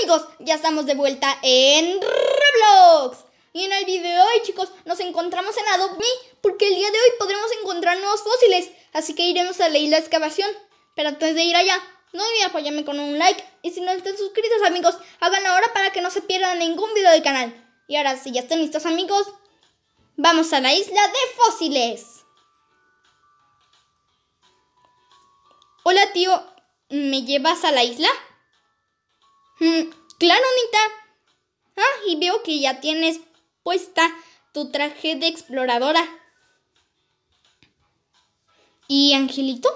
Amigos, ya estamos de vuelta en Roblox. Y en el video de hoy, chicos, nos encontramos en Adopt Me porque el día de hoy podremos encontrar nuevos fósiles. Así que iremos a la isla de excavación. Pero antes de ir allá, no olviden apoyarme con un like. Y si no están suscritos, amigos, háganlo ahora para que no se pierdan ningún video del canal. Y ahora, si ya están listos, amigos, vamos a la isla de fósiles. Hola, tío. ¿Me llevas a la isla? Mm, claro, Nita. Ah, y veo que ya tienes puesta tu traje de exploradora. ¿Y Angelito?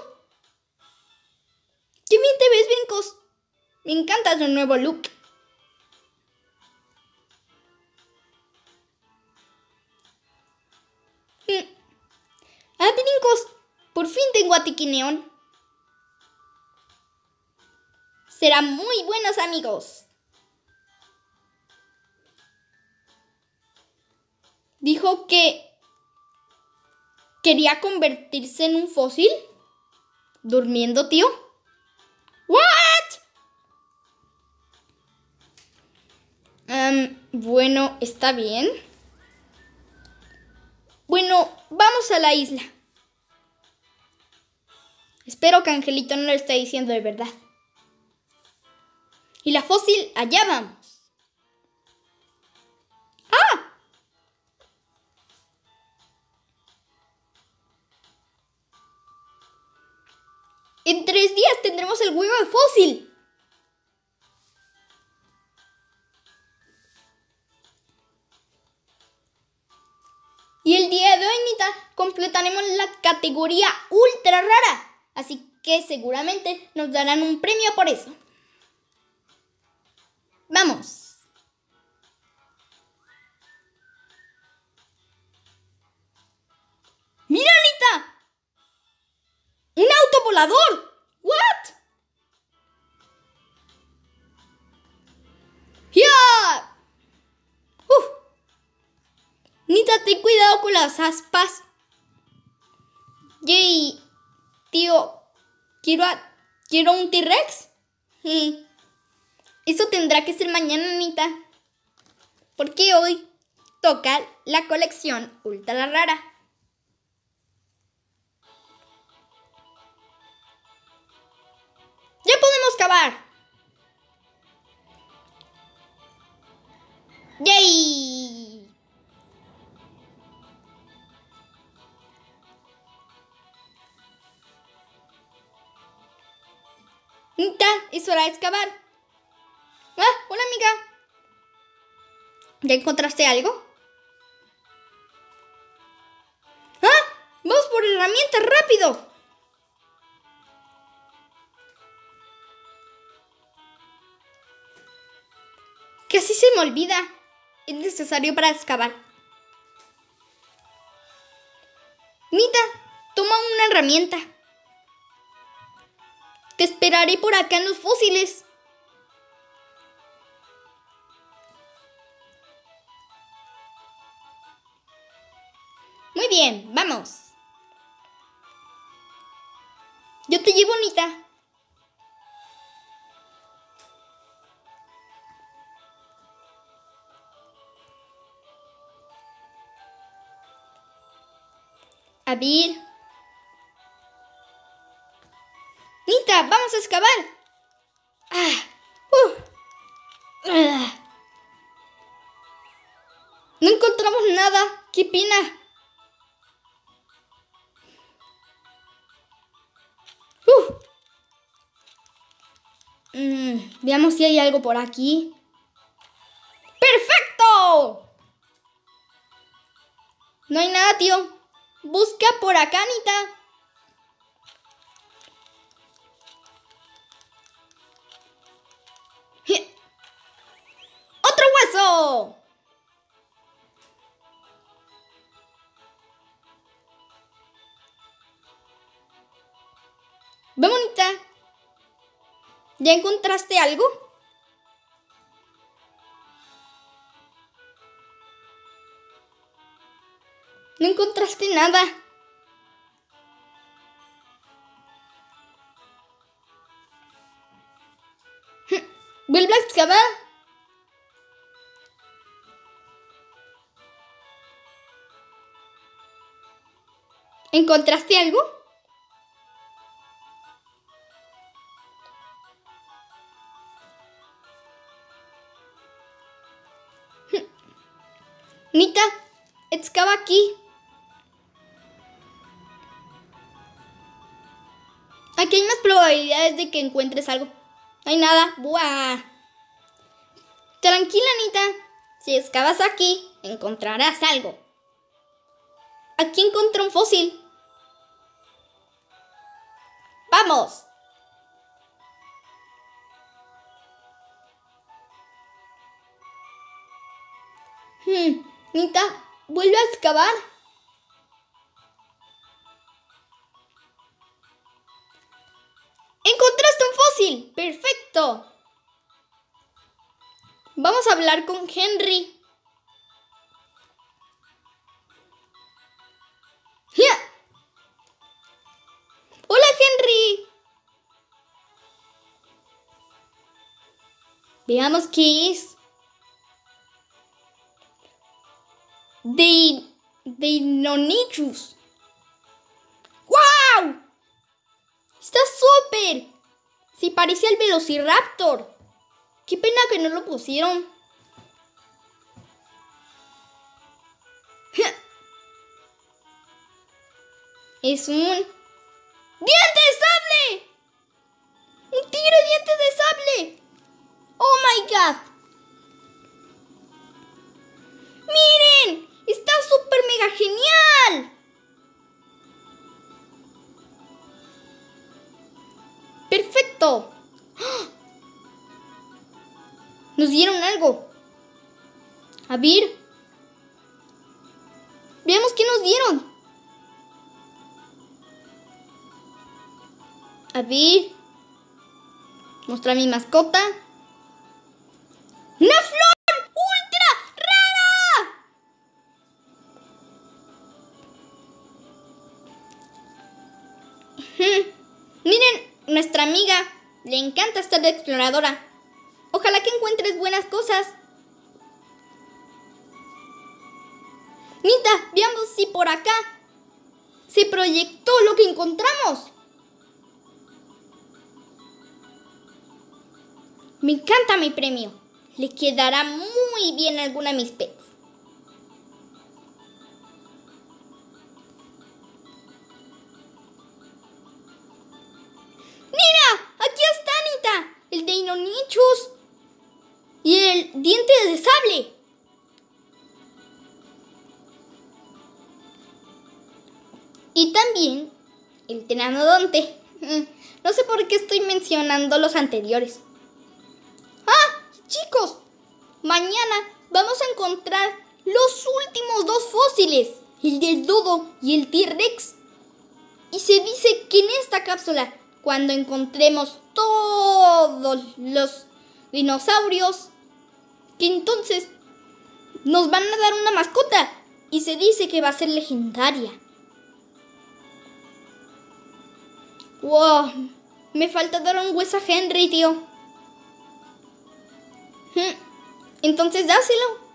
¡Qué bien te ves, Brincos! Me encanta tu nuevo look. Mm. Ah, Brincos, por fin tengo a Tiquineón. Serán muy buenos amigos. Dijo que quería convertirse en un fósil. ¿Durmiendo, tío? ¿What? bueno, está bien. Bueno, vamos a la isla. Espero que Angelito no lo esté diciendo de verdad. Y la fósil, allá vamos. ¡Ah! En tres días tendremos el huevo de fósil. Y el día de hoy, Nita, completaremos la categoría ultra rara. Así que seguramente nos darán un premio por eso. Vamos. ¡Mira, Anita! ¡Un auto volador! ¿What? ¡Ya! ¡Uf! Nita, ten cuidado con las aspas. Yay, tío, quiero, quiero un T-Rex. Eso tendrá que ser mañana, Anita. Porque hoy toca la colección ultra rara. ¡Ya podemos cavar! ¡Yay! Nita, es hora de excavar. ¿Ya encontraste algo? ¡Ah! ¡Vamos por herramientas rápido! Casi se me olvida. Es necesario para excavar. Nita, toma una herramienta. Te esperaré por acá en los fósiles. Bien, vamos. Yo te llevo, bonita. A ver. Nita, vamos a excavar. Ah, uh, ah. No encontramos nada. ¿Qué? Mm, veamos si hay algo por aquí. ¡Perfecto! No hay nada, tío. Busca por acá, Anita. ¡Otro hueso! ¿Ya encontraste algo? No encontraste nada. Vuelve a excavar. ¿Encontraste algo? Nita, excava aquí. Aquí hay más probabilidades de que encuentres algo. No hay nada. ¡Buah! Tranquila, Nita. Si excavas aquí, encontrarás algo. Aquí encontré un fósil. ¡Vamos! Hmm, Nita, vuelve a excavar. ¡Encontraste un fósil! ¡Perfecto! Vamos a hablar con Henry. ¡Hola, Henry! Veamos qué. De... De Nonichus. ¡Wow! Está súper. Sí, parece el Velociraptor. Qué pena que no lo pusieron. Es un... ¡Diente de sable! ¡Un tigre diente de sable! ¡Oh my god! Genial! ¡Perfecto! Nos dieron algo. A ver. Veamos qué nos dieron. A ver. Mostrar mi mascota. ¡Una nuestra amiga le encanta estar de exploradora. Ojalá que encuentres buenas cosas. Nita, veamos si por acá se proyectó lo que encontramos. Me encanta mi premio. Le quedará muy bien alguna de mis pets. Pteranodonte. No sé por qué estoy mencionando los anteriores. ¡Ah! Chicos, mañana vamos a encontrar los últimos dos fósiles, el del dodo y el T-Rex. Y se dice que en esta cápsula, cuando encontremos todos los dinosaurios, que entonces nos van a dar una mascota y se dice que va a ser legendaria. Wow, me falta dar un hueso a Henry, tío. Hmm, Entonces dáselo.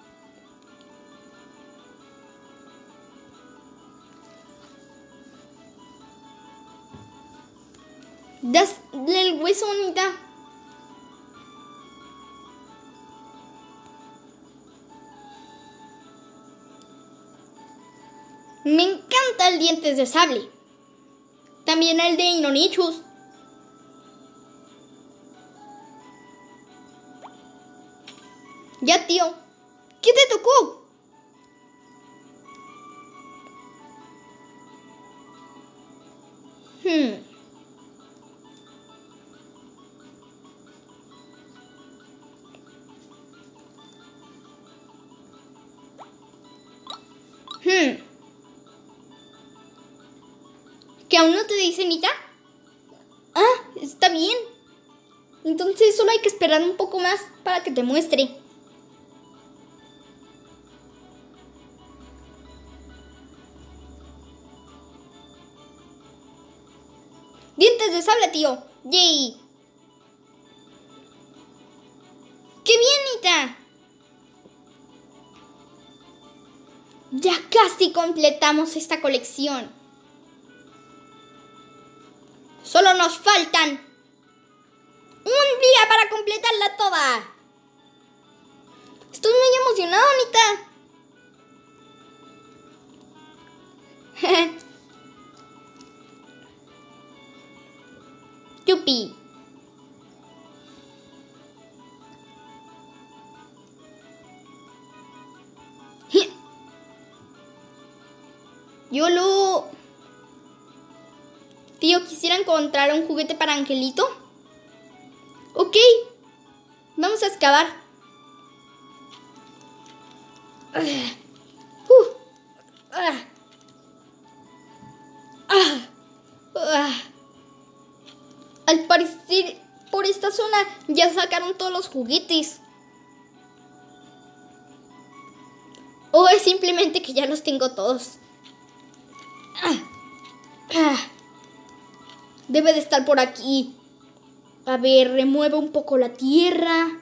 Dale el hueso, bonita. Me encanta el dientes de sable. También el de Inonichus. Ya, tío. ¿Qué te tocó? Hmm. Aún no te dice Nita? Ah, está bien. Entonces solo hay que esperar un poco más para que te muestre. Dientes de sable, tío. Yay. Anita! Ya casi completamos esta colección. Solo nos faltan un día para completarla toda. Estoy muy emocionado, Anita. Yupi. Yolo. Tío, quisiera encontrar un juguete para Angelito. Ok. Vamos a excavar. Uh. Ah. Ah. Ah. Al parecer, por esta zona ya sacaron todos los juguetes. O es simplemente que ya los tengo todos. Debe de estar por aquí. A ver, remueve un poco la tierra.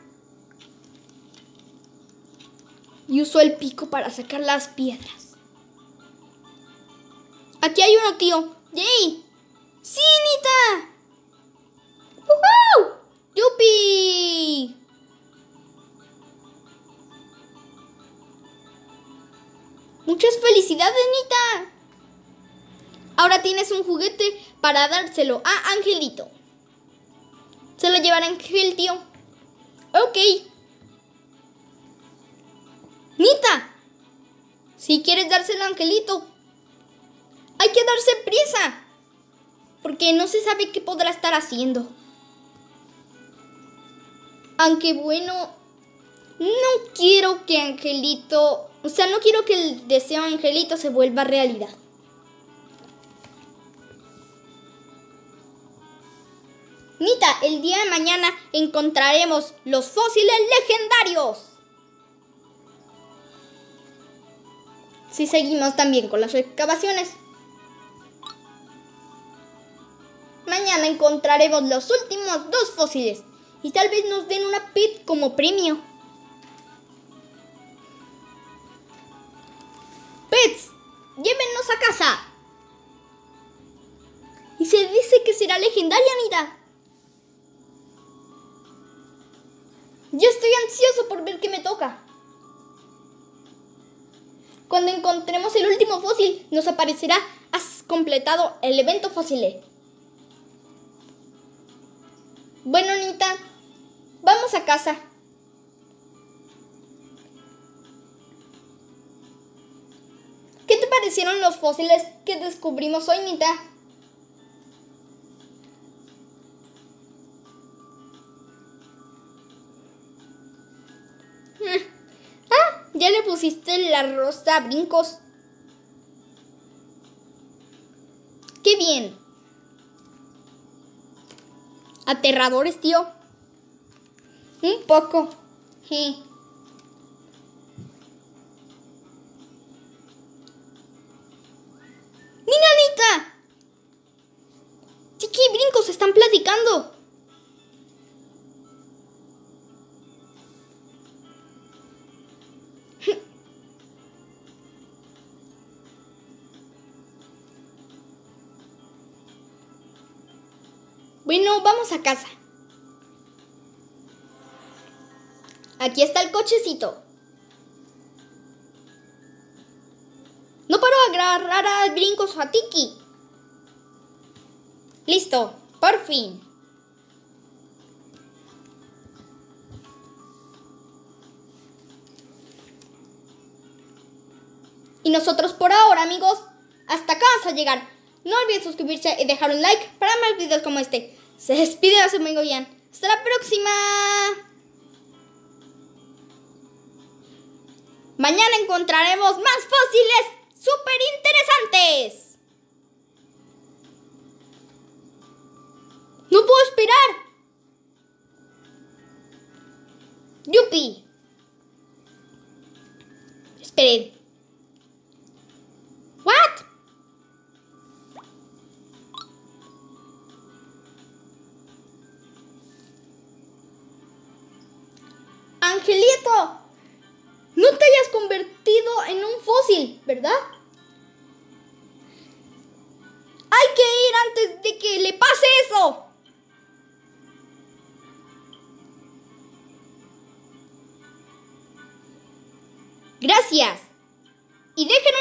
Y uso el pico para sacar las piedras. Aquí hay uno, tío. ¡Yay! ¡Sí, Nita! ¡Woohoo! ¡Yupi! Muchas felicidades, Nita. Ahora tienes un juguete para dárselo a Angelito. Se lo llevará Ángel, tío. Ok. Nita, si quieres dárselo a Angelito, hay que darse prisa. Porque no se sabe qué podrá estar haciendo. Aunque bueno, no quiero que Angelito, o sea, no quiero que el deseo de Angelito se vuelva realidad. Nita, el día de mañana encontraremos los fósiles legendarios. Si seguimos también con las excavaciones. Mañana encontraremos los últimos dos fósiles y tal vez nos den una pit como premio. Pets, llévenos a casa. Y se dice que será legendaria, Nita. Por ver qué me toca. Cuando encontremos el último fósil, nos aparecerá has completado el evento fósil. Bueno, Nita, vamos a casa. ¿Qué te parecieron los fósiles que descubrimos hoy, Nita? La rosa brincos? ¡Qué bien! Aterradores, tío. Un poco. Sí. ¡Mira, Anita! Brincos están platicando. A casa. Aquí está el cochecito. No paro de agarrar a brincos a Tiki. Listo, por fin. Y nosotros por ahora, amigos, hasta acá vamos a llegar. No olviden suscribirse y dejar un like para más videos como este. Se despide amigo Ian. Hasta la próxima. Mañana encontraremos más fósiles súper interesantes. No puedo esperar. Yupi. Esperen. Angelito, no te hayas convertido en un fósil, ¿verdad? Hay que ir antes de que le pase eso. Gracias. Y déjenos